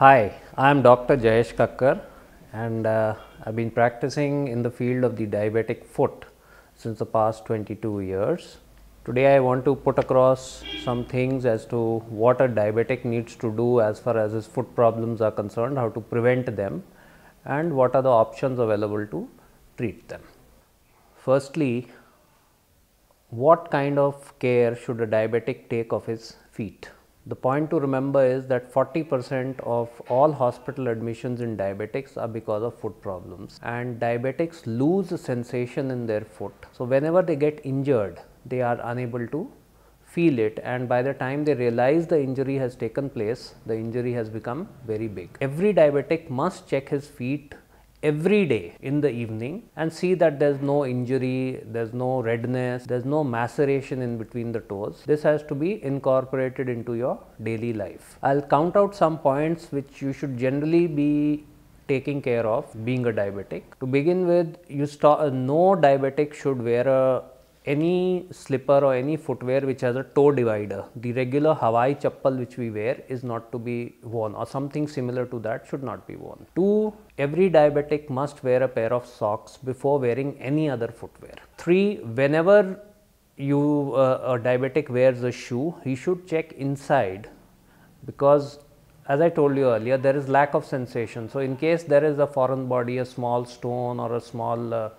Hi, I am Dr. Jayesh Kakkar and uh, I've been practicing in the field of the diabetic foot since the past 22 years. Today I want to put across some things as to what a diabetic needs to do as far as his foot problems are concerned, how to prevent them and what are the options available to treat them. Firstly, what kind of care should a diabetic take of his feet? The point to remember is that 40 percent of all hospital admissions in diabetics are because of foot problems and diabetics lose sensation in their foot. So, whenever they get injured, they are unable to feel it and by the time they realize the injury has taken place, the injury has become very big. Every diabetic must check his feet every day in the evening and see that there's no injury, there's no redness, there's no maceration in between the toes. This has to be incorporated into your daily life. I'll count out some points which you should generally be taking care of being a diabetic. To begin with, you start, no diabetic should wear a any slipper or any footwear which has a toe divider, the regular Hawaii chappal which we wear is not to be worn or something similar to that should not be worn. Two, every diabetic must wear a pair of socks before wearing any other footwear. Three, whenever you uh, a diabetic wears a shoe, he should check inside because as I told you earlier, there is lack of sensation. So, in case there is a foreign body, a small stone or a small uh,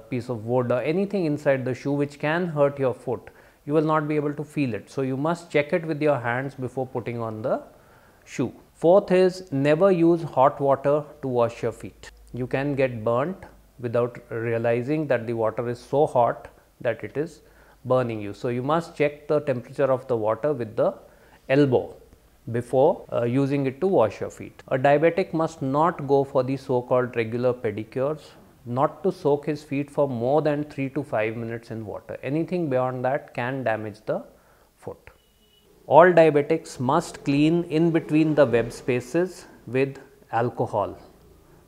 piece of wood or anything inside the shoe which can hurt your foot, you will not be able to feel it. So, you must check it with your hands before putting on the shoe. Fourth is never use hot water to wash your feet. You can get burnt without realizing that the water is so hot that it is burning you. So, you must check the temperature of the water with the elbow before uh, using it to wash your feet. A diabetic must not go for the so called regular pedicures not to soak his feet for more than 3 to 5 minutes in water. Anything beyond that can damage the foot. All diabetics must clean in between the web spaces with alcohol.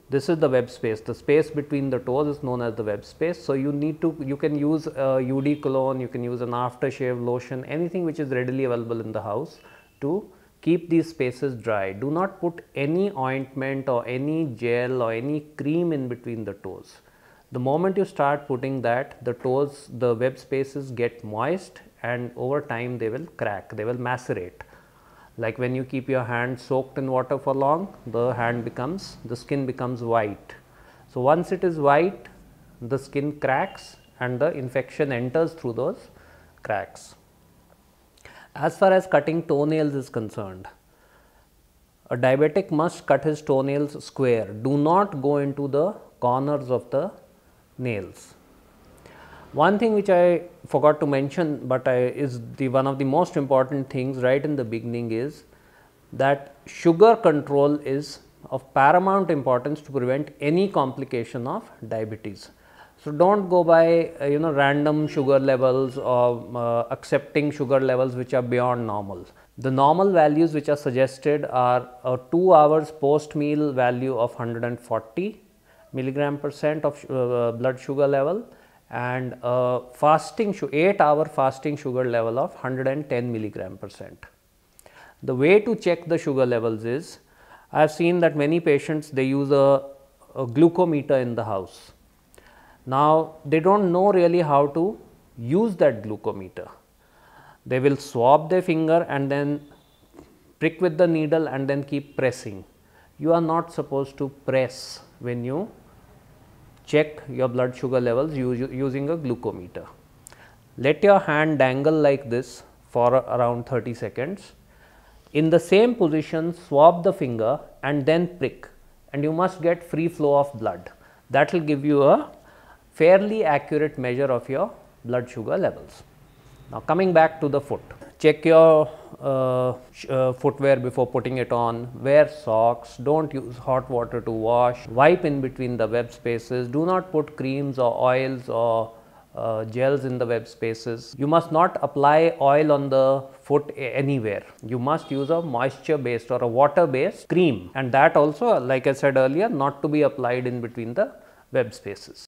This is the web space. The space between the toes is known as the web space. So, you need to, you can use a eau de cologne, you can use an aftershave lotion, anything which is readily available in the house to keep these spaces dry. Do not put any ointment or any gel or any cream in between the toes. The moment you start putting that, the toes, the web spaces get moist and over time they will crack, they will macerate. Like when you keep your hand soaked in water for long, the hand becomes, the skin becomes white. So, once it is white, the skin cracks and the infection enters through those cracks. As far as cutting toenails is concerned, a diabetic must cut his toenails square. Do not go into the corners of the nails. One thing which I forgot to mention, but I, is the one of the most important things right in the beginning is that sugar control is of paramount importance to prevent any complication of diabetes. So, do not go by uh, you know random sugar levels or uh, accepting sugar levels which are beyond normal. The normal values which are suggested are a 2 hours post meal value of 140 milligram percent of uh, blood sugar level and a fasting 8 hour fasting sugar level of 110 milligram percent. The way to check the sugar levels is I have seen that many patients they use a, a glucometer in the house now, they do not know really how to use that glucometer. They will swab their finger and then prick with the needle and then keep pressing. You are not supposed to press when you check your blood sugar levels using a glucometer. Let your hand dangle like this for around 30 seconds. In the same position swab the finger and then prick and you must get free flow of blood. That will give you a fairly accurate measure of your blood sugar levels. Now, coming back to the foot, check your uh, uh, footwear before putting it on, wear socks, do not use hot water to wash, wipe in between the web spaces, do not put creams or oils or uh, gels in the web spaces. You must not apply oil on the foot anywhere. You must use a moisture based or a water based cream and that also like I said earlier not to be applied in between the web spaces.